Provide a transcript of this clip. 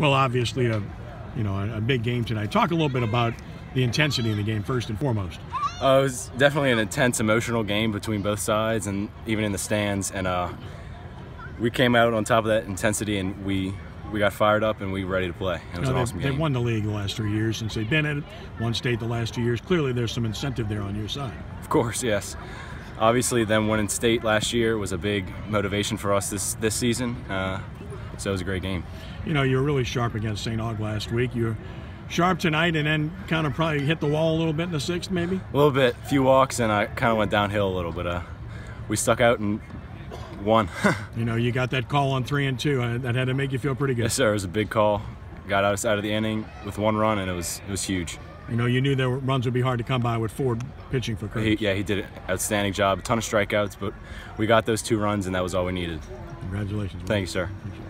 Well, obviously, a you know a, a big game tonight. Talk a little bit about the intensity in the game first and foremost. Uh, it was definitely an intense, emotional game between both sides, and even in the stands. And uh, we came out on top of that intensity, and we we got fired up, and we were ready to play. It was an they've, they've won the league the last three years since they've been it. One state the last two years. Clearly, there's some incentive there on your side. Of course, yes. Obviously, them winning state last year was a big motivation for us this this season. Uh, so it was a great game. You know, you were really sharp against St. Aug last week. You were sharp tonight, and then kind of probably hit the wall a little bit in the sixth, maybe. A little bit, few walks, and I kind of went downhill a little, bit. uh, we stuck out and won. You know, you got that call on three and two. Uh, that had to make you feel pretty good. yes, sir. It was a big call. Got us out of the inning with one run, and it was it was huge. You know, you knew there runs would be hard to come by with Ford pitching for He, yeah, he did an outstanding job. A ton of strikeouts, but we got those two runs, and that was all we needed. Congratulations. Thank you, sir. Thank you.